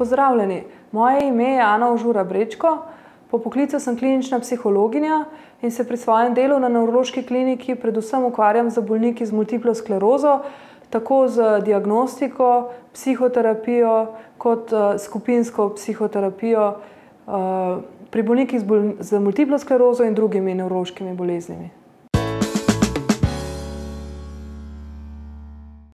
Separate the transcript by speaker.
Speaker 1: Pozdravljeni, moje ime je Ana Užura Brečko, po poklicu sem klinična psihologinja in se pri svojem delu na nevrološki kliniki predvsem ukvarjam z bolniki z multiplo sklerozo, tako z diagnostiko, psihoterapijo kot eh, skupinsko psihoterapijo eh, pri bolnikih z multiplo sklerozo in drugimi nevrološkimi boleznimi.